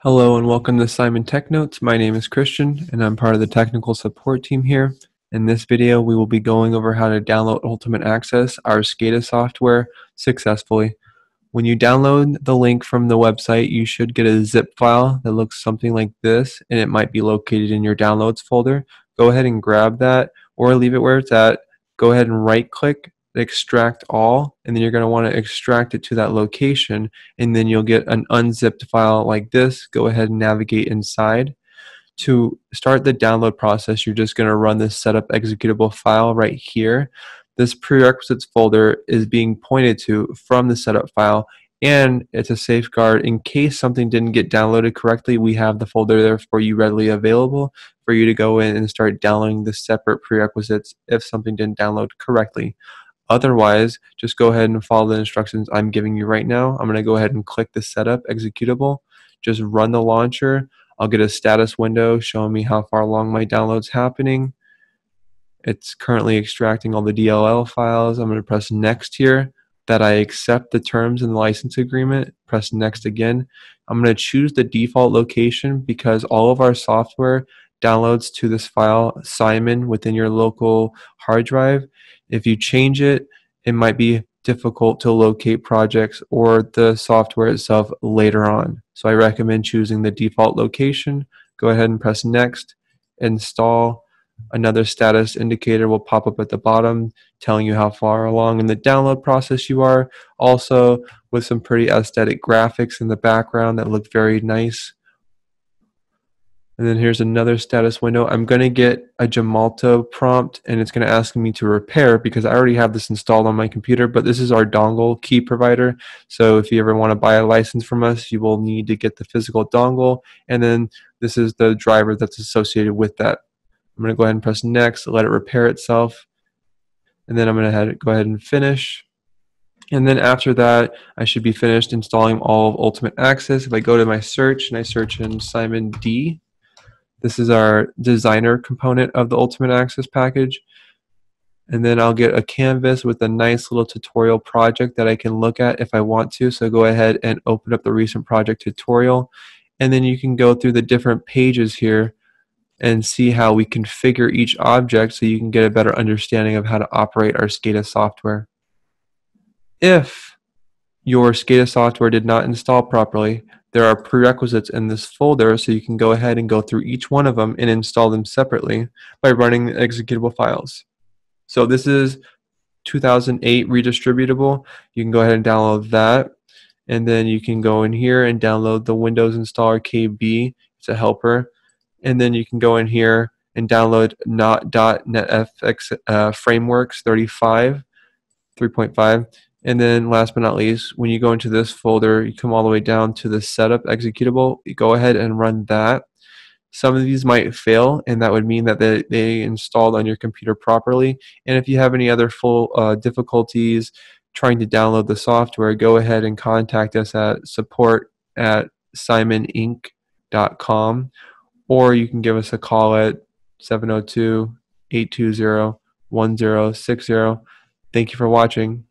Hello and welcome to CIMON Tech Notes. My name is Christian and I'm part of the technical support team here. In this video, we will be going over how to download Ultimate Access, our SCADA software, successfully. When you download the link from the website, you should get a zip file that looks something like this and it might be located in your downloads folder. Go ahead and grab that or leave it where it's at. Go ahead and right click extract all and then you're going to want to extract it to that location and then you'll get an unzipped file like this. Go ahead and navigate inside. To start the download process you're just going to run this setup executable file right here. This prerequisites folder is being pointed to from the setup file and it's a safeguard. In case something didn't get downloaded correctly we have the folder there for you readily available for you to go in and start downloading the separate prerequisites if something didn't download correctly Otherwise, just go ahead and follow the instructions I'm giving you right now. I'm going to go ahead and click the setup executable. Just run the launcher. I'll get a status window showing me how far along my download's happening. It's currently extracting all the DLL files. I'm going to press next here that I accept the terms in the license agreement. Press next again. I'm going to choose the default location because all of our software downloads to this file CIMON within your local hard drive. If you change it, it might be difficult to locate projects or the software itself later on. So I recommend choosing the default location. Go ahead and press next, install. Another status indicator will pop up at the bottom telling you how far along in the download process you are. Also with some pretty aesthetic graphics in the background that look very nice. And then here's another status window. I'm going to get a Gemalto prompt and it's going to ask me to repair because I already have this installed on my computer, but this is our dongle key provider. So if you ever want to buy a license from us, you will need to get the physical dongle. And then this is the driver that's associated with that. I'm going to go ahead and press next, let it repair itself. And then I'm going to go ahead and finish. And then after that, I should be finished installing all of Ultimate Access. If I go to my search and I search in CIMON D, this is our designer component of the Ultimate Access package. And then I'll get a canvas with a nice little tutorial project that I can look at if I want to. So go ahead and open up the recent project tutorial. And then you can go through the different pages here and see how we configure each object so you can get a better understanding of how to operate our SCADA software. If your SCADA software did not install properly, there are prerequisites in this folder so you can go ahead and go through each one of them and install them separately by running the executable files. So this is 2008 redistributable. You can go ahead and download that and then you can go in here and download the Windows installer KB. It's a helper. And then you can go in here and download dotnetfx uh, frameworks 35 3.5 and then last but not least, when you go into this folder, you come all the way down to the setup executable. You go ahead and run that. Some of these might fail, and that would mean that they, they installed on your computer properly. And if you have any other full uh, difficulties trying to download the software, go ahead and contact us at support at cimoninc.com, or you can give us a call at 702 820 1060. Thank you for watching.